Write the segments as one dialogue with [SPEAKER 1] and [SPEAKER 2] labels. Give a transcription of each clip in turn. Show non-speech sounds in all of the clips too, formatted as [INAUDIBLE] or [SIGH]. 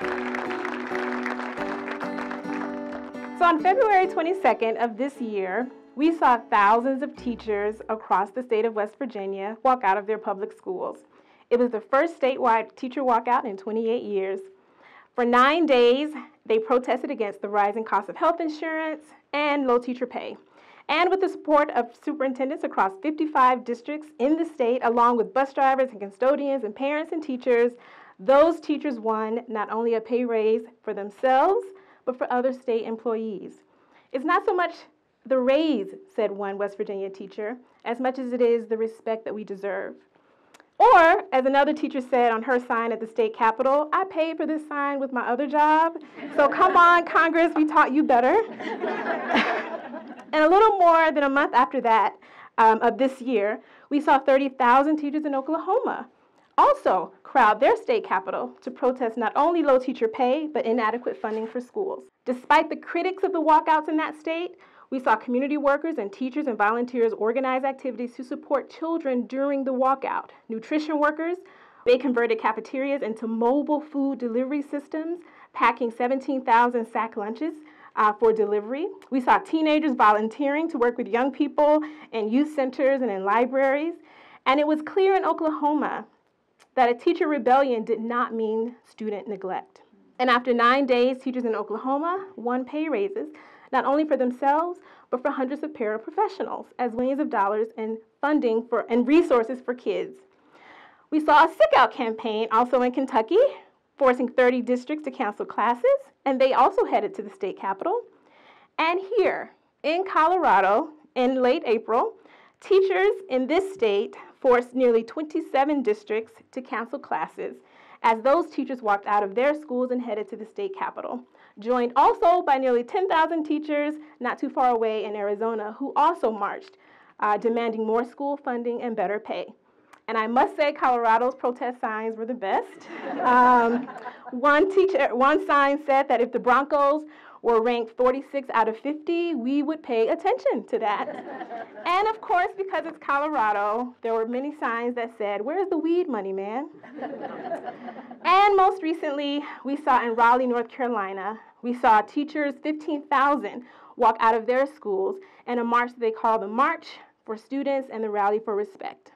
[SPEAKER 1] So on February 22nd of this year, we saw thousands of teachers across the state of West Virginia walk out of their public schools. It was the first statewide teacher walkout in 28 years. For nine days, they protested against the rising cost of health insurance and low teacher pay. And with the support of superintendents across 55 districts in the state, along with bus drivers and custodians and parents and teachers, those teachers won not only a pay raise for themselves, but for other state employees. It's not so much the raise, said one West Virginia teacher, as much as it is the respect that we deserve. Or, as another teacher said on her sign at the state capitol, I paid for this sign with my other job, so come on, Congress, we taught you better. [LAUGHS] and a little more than a month after that um, of this year, we saw 30,000 teachers in Oklahoma also crowd their state capital to protest not only low teacher pay, but inadequate funding for schools. Despite the critics of the walkouts in that state, we saw community workers and teachers and volunteers organize activities to support children during the walkout. Nutrition workers, they converted cafeterias into mobile food delivery systems, packing 17,000 sack lunches uh, for delivery. We saw teenagers volunteering to work with young people in youth centers and in libraries. And it was clear in Oklahoma that a teacher rebellion did not mean student neglect. And after nine days, teachers in Oklahoma won pay raises, not only for themselves, but for hundreds of paraprofessionals, as millions of dollars in funding for, and resources for kids. We saw a sick out campaign also in Kentucky, forcing 30 districts to cancel classes, and they also headed to the state capitol. And here in Colorado, in late April, teachers in this state forced nearly 27 districts to cancel classes as those teachers walked out of their schools and headed to the state capitol. Joined also by nearly 10,000 teachers not too far away in Arizona who also marched, uh, demanding more school funding and better pay. And I must say, Colorado's protest signs were the best. [LAUGHS] Um, one, teacher, one sign said that if the Broncos were ranked 46 out of 50, we would pay attention to that. [LAUGHS] and of course, because it's Colorado, there were many signs that said, Where's the weed money, man? [LAUGHS] and most recently, we saw in Raleigh, North Carolina, we saw teachers, 15,000, walk out of their schools in a march that they call the March for Students and the Rally for Respect.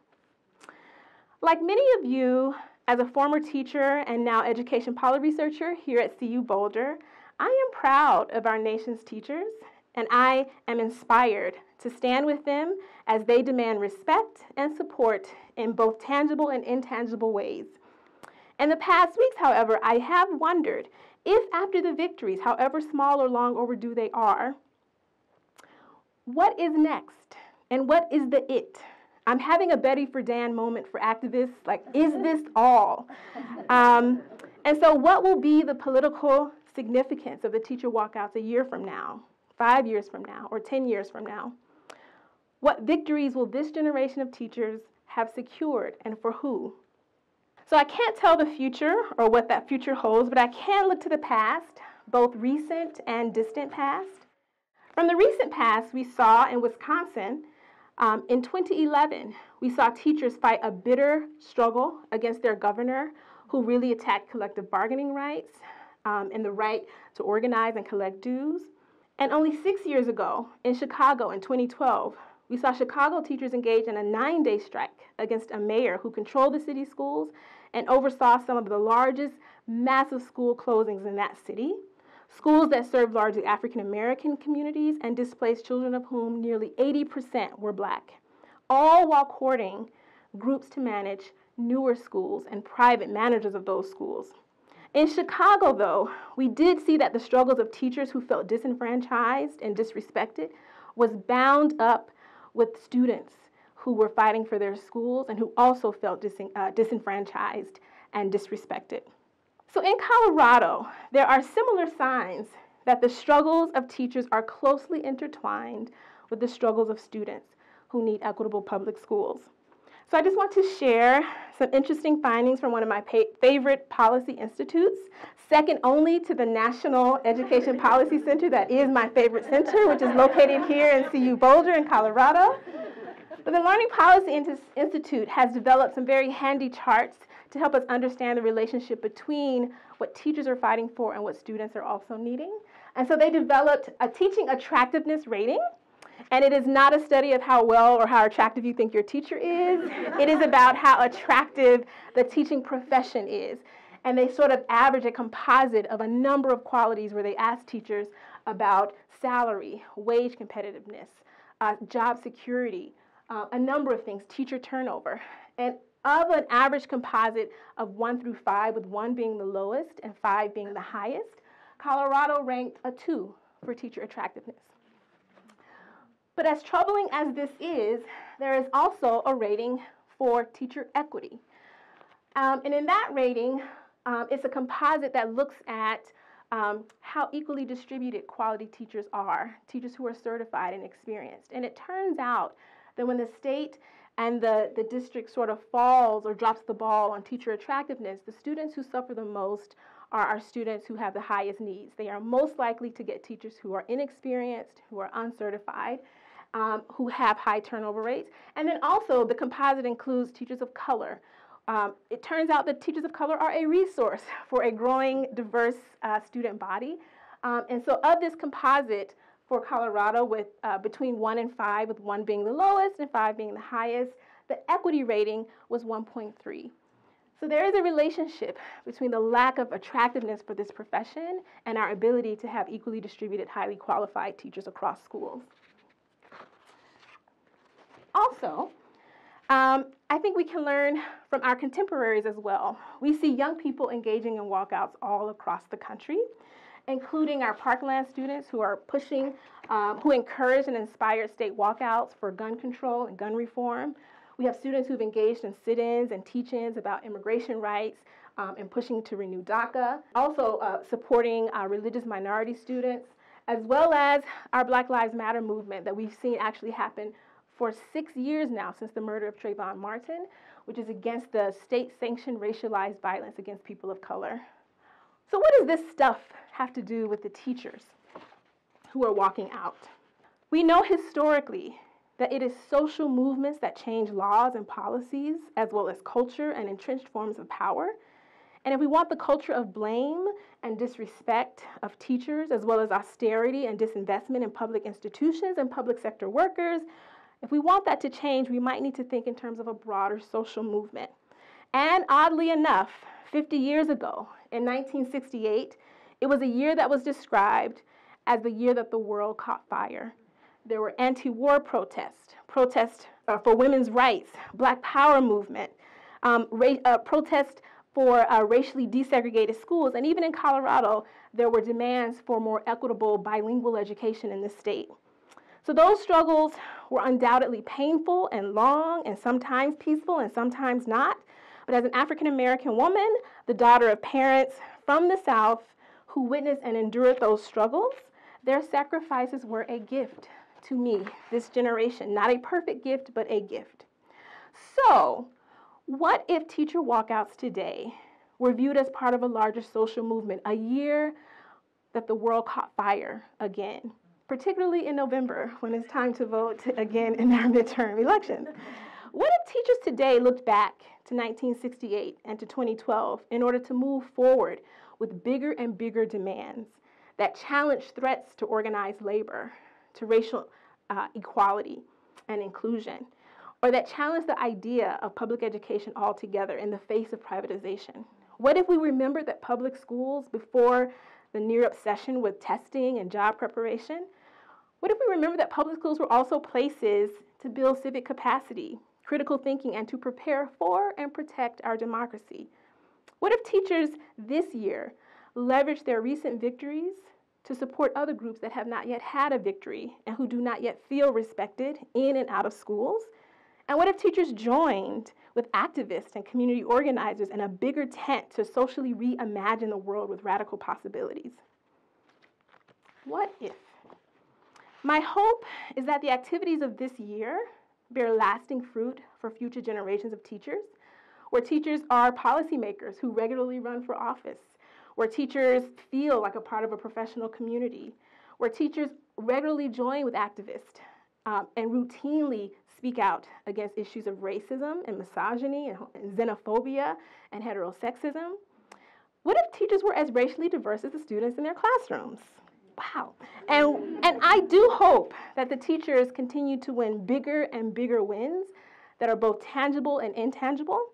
[SPEAKER 1] Like many of you, as a former teacher and now education policy researcher here at CU Boulder, I am proud of our nation's teachers, and I am inspired to stand with them as they demand respect and support in both tangible and intangible ways. In the past weeks, however, I have wondered if after the victories, however small or long overdue they are, what is next and what is the it? I'm having a Betty Friedan moment for activists. Like, is this all? [LAUGHS] Um, and so, what will be the political significance of the teacher walkouts a year from now, five years from now, or 10 years from now? What victories will this generation of teachers have secured and for who? So I can't tell the future or what that future holds, but I can look to the past, both recent and distant past. From the recent past, we saw in Wisconsin um, in 2011, we saw teachers fight a bitter struggle against their governor who really attacked collective bargaining rights um, and the right to organize and collect dues. And only six years ago, in Chicago in 2012, we saw Chicago teachers engage in a nine day strike against a mayor who controlled the city schools and oversaw some of the largest massive school closings in that city. Schools that served largely African American communities and displaced children, of whom nearly 80% were black, all while courting groups to manage newer schools and private managers of those schools. In Chicago, though, we did see that the struggles of teachers who felt disenfranchised and disrespected was bound up with students who were fighting for their schools and who also felt uh, disenfranchised and disrespected. So in Colorado, there are similar signs that the struggles of teachers are closely intertwined with the struggles of students who need equitable public schools. So I just want to share some interesting findings from one of my favorite policy institutes, second only to the National Education Policy Center, that is my favorite center, which is located here in CU Boulder in Colorado. But the Learning Policy Institute has developed some very handy charts to help us understand the relationship between what teachers are fighting for and what students are also needing. And so they developed a teaching attractiveness rating. And it is not a study of how well or how attractive you think your teacher is. it is about how attractive the teaching profession is. And they sort of average a composite of a number of qualities where they ask teachers about salary, wage competitiveness, uh, job security, uh, a number of things, teacher turnover. And of an average composite of one through five, with one being the lowest and five being the highest, Colorado ranked a two for teacher attractiveness. But as troubling as this is, there is also a rating for teacher equity. Um, and in that rating, um, it's a composite that looks at um, how equally distributed quality teachers are, teachers who are certified and experienced. And it turns out that when the state and the, the district sort of falls or drops the ball on teacher attractiveness, the students who suffer the most are our students who have the highest needs. They are most likely to get teachers who are inexperienced, who are uncertified, um, who have high turnover rates. And then also the composite includes teachers of color. Um, it turns out that teachers of color are a resource [LAUGHS] for a growing, diverse uh, student body. Um, and so of this composite, for Colorado with uh, between one and five, with one being the lowest and five being the highest. The equity rating was 1.3. So there is a relationship between the lack of attractiveness for this profession and our ability to have equally distributed, highly qualified teachers across schools. Also, um, I think we can learn from our contemporaries as well. We see young people engaging in walkouts all across the country including our Parkland students who are pushing, um, who encourage and inspire state walkouts for gun control and gun reform. We have students who've engaged in sit-ins and teach-ins about immigration rights um, and pushing to renew DACA. Also uh, supporting our religious minority students, as well as our Black Lives Matter movement that we've seen actually happen for six years now since the murder of Trayvon Martin, which is against the state-sanctioned racialized violence against people of color. So what does this stuff have to do with the teachers who are walking out? We know historically that it is social movements that change laws and policies, as well as culture and entrenched forms of power. And if we want the culture of blame and disrespect of teachers, as well as austerity and disinvestment in public institutions and public sector workers, if we want that to change, we might need to think in terms of a broader social movement. And oddly enough, 50 years ago, in 1968, it was a year that was described as the year that the world caught fire. There were anti war protests, protests uh, for women's rights, Black Power movement, um, uh, protests for uh, racially desegregated schools, and even in Colorado, there were demands for more equitable bilingual education in the state. So those struggles were undoubtedly painful and long, and sometimes peaceful and sometimes not. But as an African American woman, the daughter of parents from the South who witnessed and endured those struggles, their sacrifices were a gift to me, this generation. Not a perfect gift, but a gift. So, what if teacher walkouts today were viewed as part of a larger social movement, a year that the world caught fire again, particularly in November when it's time to vote again in our [LAUGHS] midterm elections? What if teachers today looked back to 1968 and to 2012 in order to move forward with bigger and bigger demands that challenge threats to organized labor, to racial uh, equality and inclusion, or that challenge the idea of public education altogether in the face of privatization? What if we remembered that public schools, before the near obsession with testing and job preparation, what if we remember that public schools were also places to build civic capacity, critical thinking, and to prepare for and protect our democracy? What if teachers this year leverage their recent victories to support other groups that have not yet had a victory and who do not yet feel respected in and out of schools? And what if teachers joined with activists and community organizers in a bigger tent to socially reimagine the world with radical possibilities? What if? My hope is that the activities of this year bear lasting fruit for future generations of teachers, where teachers are policymakers who regularly run for office, where teachers feel like a part of a professional community, where teachers regularly join with activists um, and routinely speak out against issues of racism and misogyny and, xenophobia and heterosexism? What if teachers were as racially diverse as the students in their classrooms? Wow. And, and I do hope that the teachers continue to win bigger and bigger wins that are both tangible and intangible.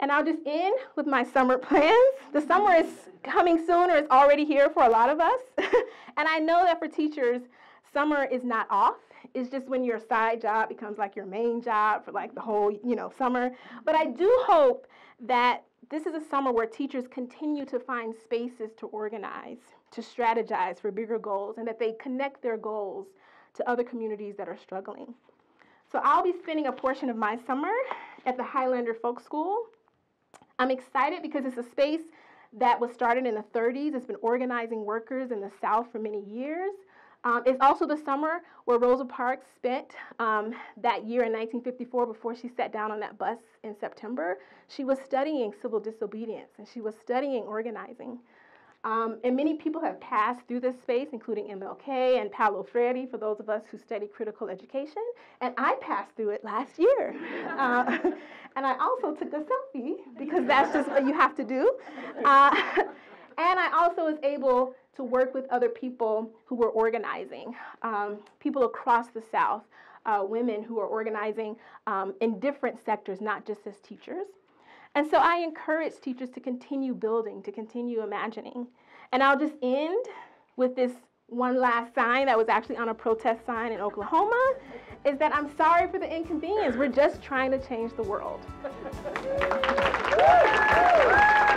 [SPEAKER 1] And I'll just end with my summer [LAUGHS] plans. The summer is coming soon or it's already here for a lot of us. [LAUGHS] and I know that for teachers, summer is not off. It's just when your side job becomes like your main job for like the whole, you know, summer. But I do hope that this is a summer where teachers continue to find spaces to organize, to strategize for bigger goals, and that they connect their goals to other communities that are struggling. So I'll be spending a portion of my summer at the Highlander Folk School. I'm excited because it's a space that was started in the 30s. It's been organizing workers in the South for many years. Um, it's also the summer where Rosa Parks spent um, that year in 1954 before she sat down on that bus in September. She was studying civil disobedience and she was studying organizing. Um, and many people have passed through this space, including MLK and Paulo Freire, for those of us who study critical education. And I passed through it last year. [LAUGHS] Uh, [LAUGHS] and I also took a selfie because that's just what you have to do. Uh, [LAUGHS] and I also was able to work with other people who were organizing, um, people across the South, uh, women who are organizing um, in different sectors, not just as teachers. And so I encourage teachers to continue building, to continue imagining. And I'll just end with this one last sign that was actually on a protest sign in Oklahoma is that I'm sorry for the inconvenience. We're just trying to change the world. [LAUGHS]